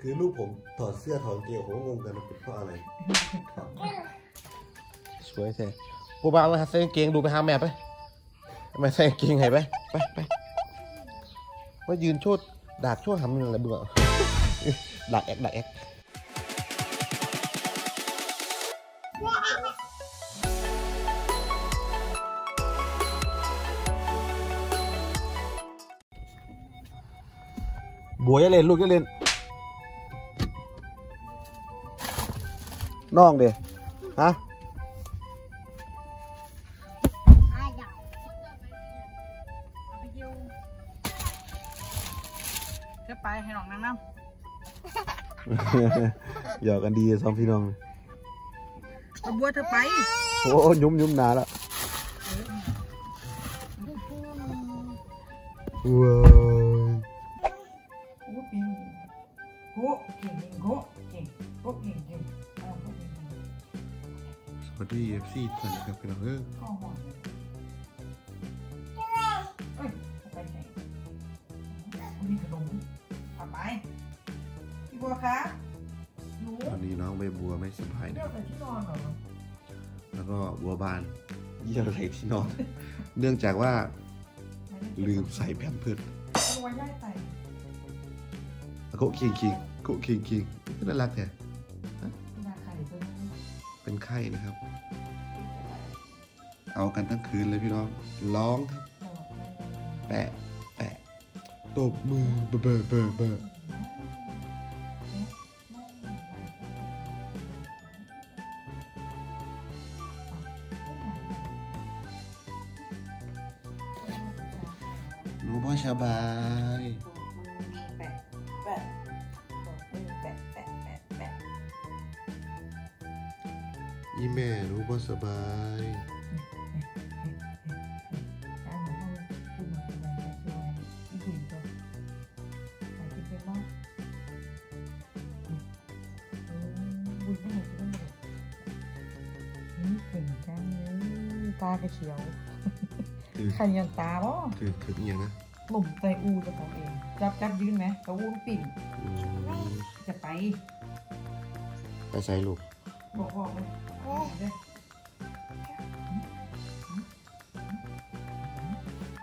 คือลูกผมถอดเสื้อถอดกางเกงผมก็งงกันมันเป็นเพราะอะไรสวยแท้ปูบ้ามาใส่กางเกงดูไปหาแม่ไปมาใส่กางเกงให้ไปไปไปว่ายืนโชดดากโชดทำอะไรดูอะดักแอกดักแอกบัวจะเล่นลูกจะเล่น น้องเด้ฮะเธอไปให้น้องนั่งน้หยอกกันดีสองพี่น้องำเอาบัวเธอไปโอ้ยุ่มยุ่มหนาแล้วว้า สวัสดี FC ท่านนะครับพี่น้องเอ้ยเข้าห้องเอ้ยเอาไปไหนมีขนมเอาไปพี่บัวคะหนูวันนี้น้องใบบัวไม่สบายเลืนะอกใส่ที่นอนเหรอแล้วก็บัวบานเยี่ยวใส่ที่นอน เนื่องจากว่า ลืมใส่แผ่นพิดเอาไว้ย่ายใส่โคคิงคิงโคคิงคิงน่ารักแท้ เป็นไข้นะครับ เอากันทั้งคืนเลยพี่น้องร้องครับ แปะแปะตบมือเบอเบอเบอเบอหนูพ่อสบาย หนึ่งตัวใส่ที่เป็นบ้างบุญไม่หนูจะต้องบอกนี่เก่งจังเลยตากระเขียวคือใครยังตาบ่คือคือเอหย่างนะหนุ่มใจอูจะของเอง จับจับยืนไหมกระวุ้นปิ่นจะไป ไปใส่ลูกบอกบอกเลย เด้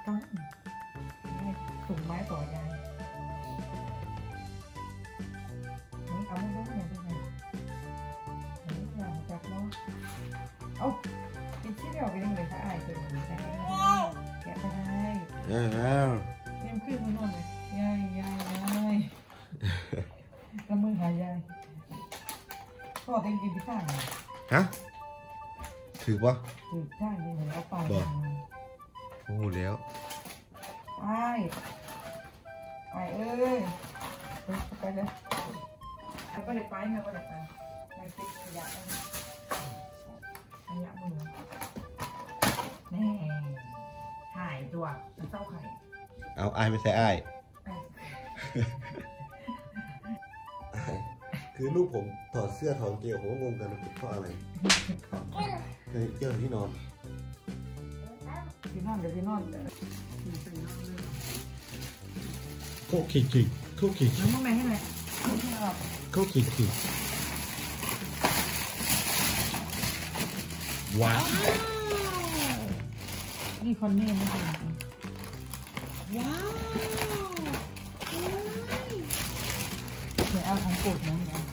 ต้องถุงไม้ต่อยายนี่เอาไม่ได้ยังไงนี่อยากจับเนาะเอาเป็นที่เดี ยวไปยังเลยค่ะไอ้ตัวนี้แต่แกะไปได้เอ้แล้วยังขึ้นมานอนเลยยายยายยายแล้วมือหายายพ่อเต็งกินพิซซ่าเนี่ยฮะถือปะถือข้างนี่เลยเอาไปบ่โอ้แล้วไอ้ไอ้เอ้ยไปเลยเอาไปเลยไปเอาไปเลยไปไปติดขยะขยะมือแน่หายตัวมันเศร้าไข่เอาอายไปใส่อายไป คือลูกผมถอดเสื้อถอดกางเกงผมก็งงกันมันเป็นเพราะอะไรเคยเที่ยวที่นอนที่นอนเดี๋ยวที่นอนเดี๋ยวโคคิงคิงโคคิงน้ำมันแม่ให้หน่อยไม่ใช่หรอกโคคิงคิงว้าวนี่คนนี้ไม่ใช่ว้าวเดี๋ยวเอาของโปรดน้องนะ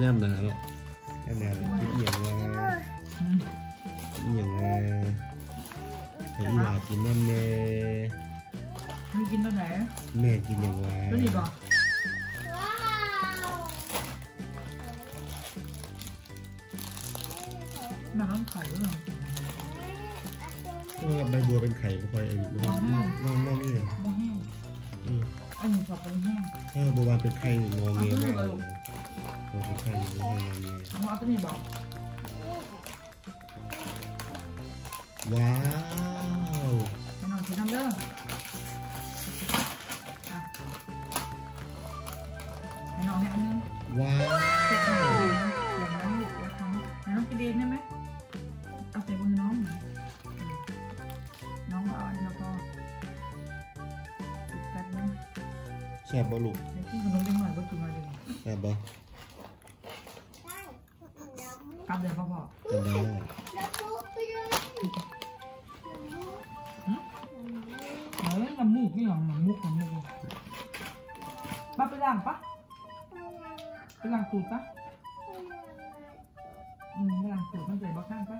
แนมนาแล้วแนมนาแล้วคิดอย่างไงอืมคิดอย่างไงให้อีหลากินน้ำแน่มีกินตัวไหนแม่กินอย่างไงตัวนี้บอกน้ำไข่ด้วยเหรอเออใบบัวเป็นไข่ไม่ค่อยไอ้น้องน้องน้องนี่เหรอบ่แห้งอืมอันนี้ชอบเป็นแห้งถ้าบัวบานเป็นไข่งอเงี้ยมาก เลยบัวเป็นไข่งอเงี้ยเอาเอตัวนี้บอกว้าวให้น้องกินน้ำเด้ออะให้น้องให้อันนึงว้าวเสร็จแล้วอย่างนั้นลูกแล้วให้น้องกินเองได้ไหมเอาใส่มือน้องอืมน้องเอาอันนี้แล้วก็ติดกันนะแซ่บบ่ลูกในขนมจังหน่อยก็กินมาเลย แซ่บบ่ กลับเดี๋ยวพ่อพ่อเป็นได้เฮ้ยน้ำมูกนี่หรอน้ำมูกน้ำมูกป้าไปล้างปะไปล้างตูดปะอืมไปล้างตูดมันใส่บักข้างปะ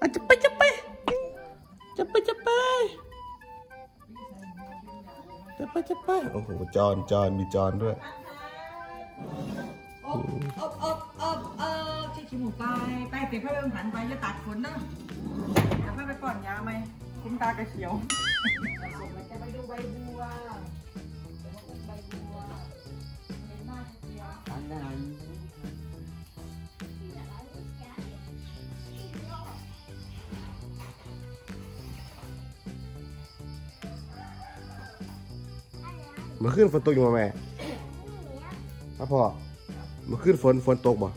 อะจะไปจะไปจะ จะไปจะไปโอ้โหจอนจอนมีจอนด้วยอบอบอบอบเออชี้ขี้หมูไปไปเก็บผ้าเรื่องหันไปจะตัดขนเนอะจะไปไปก่อนยาไหมคุ้มตากระเขียว เมื่อคืนฝนตกอยู่มาแม่พ่อพ่อเมื่อคืนฝนฝนตกบ่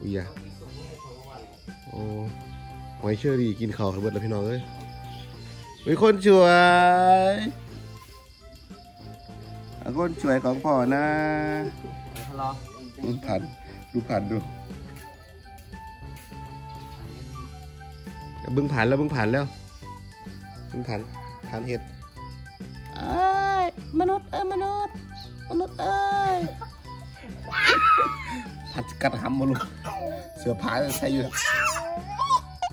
อุ้ยอยาโอ้หอยเชอรี่กินข้าวกันเบิดแล้วพี่น้องเอ้ยมีคนช่วยอะคนช่วยของพ่อนะดูผ่านดูผ่านดูเบึงผ่านแล้วเบึงผ่านแล้วเบึงผ่านผ่านเห็ดเอ้ย มนุษย์เอ้ยมนุษย์ มนุษย์เอ้ยผัดกัดหำมาลูกเสือผาใส่อยู่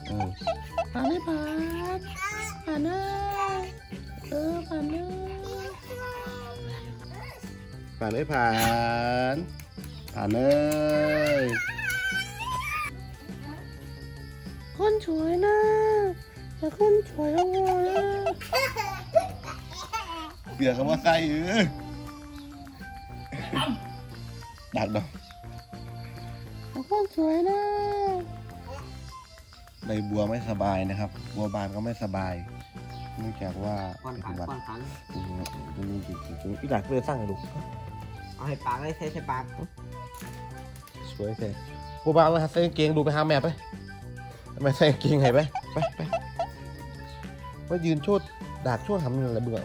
เออผ่านไม่ผ่านผ่านเลยเออผ่านเลยผ่านไม่ผ่านผ่านเลยคนสวยนะแต่คนสวยก็งอนะ เปียกกับว่าใส่เออดักดอกคนสวยนะใบบัวไม่สบายนะครับ บัวบานก็ไม่สบายเนื่องจากว่าก้อนเป็ขันนหวัดก้อนขันอืมจริงจริงจริงจริงอีหลักเลยสร้างให้ลูกเอาให้ปากเลยใส่ใส่ปากสวยแท้บัวบานเลยใส่กางเกงดูไปหาแม่ไปแม่ใส่กางเกงให้ไปไปไปว่ายืนโชดดากโชดทำอะไรเบื่อ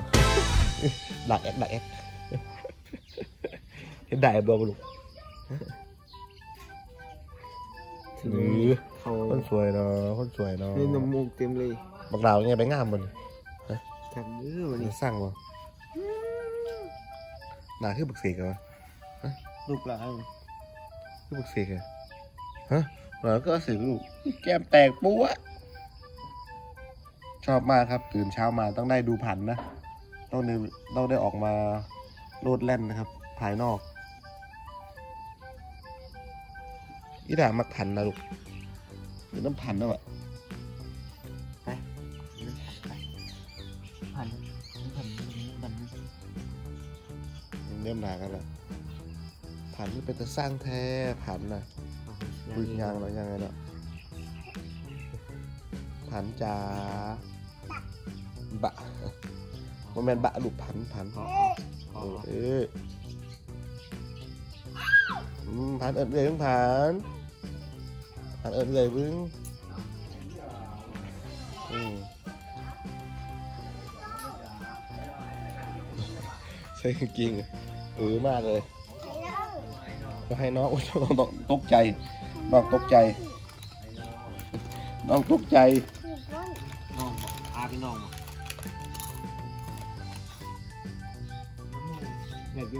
ดักแอกดักแอกเห็นได้บัวบ่ลูกหรือเขาคนสวยเนาะคนสวยเนาะในน้ำมูกเต็มเลยบักดาวเนี่ยไปงามบนจับมือวันนี่นี้สร้างบ่หนาคือบักเสกเหรอลูกหลานคือบักเสกเหรอฮะหนาก็สือลูกแก้มแตกปุ๊ะชอบมากครับ ตื่นเช้ามาต้องได้ดูผันนะ ต้องได้ต้องได้ออกมาโลดแล่นนะครับ ภายนอกอีด่ามักผันนะลูกหรือน้ำผันนะวะไปพันพันพันเริ่มหนากันละผันนี่เป็นจะสร้างแท้ผันนะคุยยางแล้วยังไงเนาะผันจ้าบะ มันเป็นบะลูกผันผันขอเออเอออืมผันเอิดเลยเพิ่งผันผันเอิดเลยเพิ่งอืมใส่กางเกงเออมากเลยก็ให้น้องอุ๊ยน้องตกตกใจน้องตกใจน้องตกใจน้องบอกอาพี่น้อง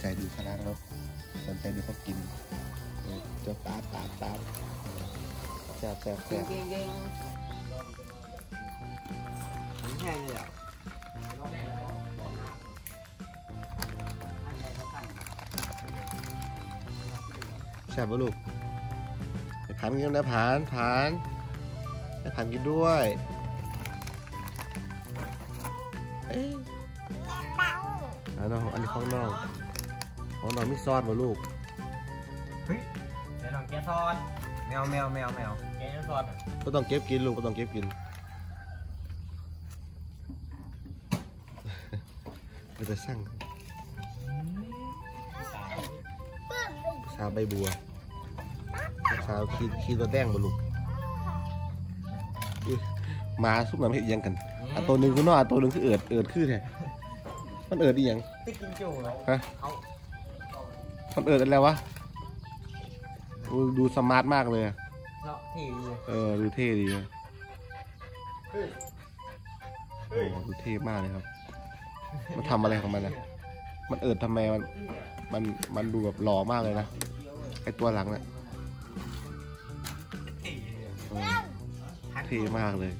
ใจดูข้างล่างรถสนใจดูเขากินเออเจ้าตามตามตามแซ่บแซ่บเก่แซ่งบเก่งเก่งมันแห้งเลยเหรอแซ่บปะลูกไปผ่านกินนะผ่านผ่านไปผ่านกินด้วยเอ้ยอันน้องอันนี้ของน้อง ของน้องมีซอสปะลูกเดี๋ยวน้องแกซอสแมวแมวแมวแมวแกซอสก็ต้องเก็บกินลูกก็ต้องเก็บกินเราจะสั่งสาวใบบัวสาวขีขีตัวแดงบ่ลูกอุ๊ยหมาซุปน้ำเห็ดอิหยังกันอันตัวหนึ่งคือนอกอันตัวหนึ่งคือเอิดเอิดคือแท้มันเอิดอีหยังติ๊กกินจูแล้วฮะเอา มันเอิดอะไรวะดู smart มากเลยเออดูเท่ดีเลยโอ้ดูเท่มากเลยครับ มันทำอะไรของมันนะมันเอิดทำไมมัน มัน มันดูแบบหล่อมากเลยนะ ไอตัวหลังเนี่ยเท่มากเลย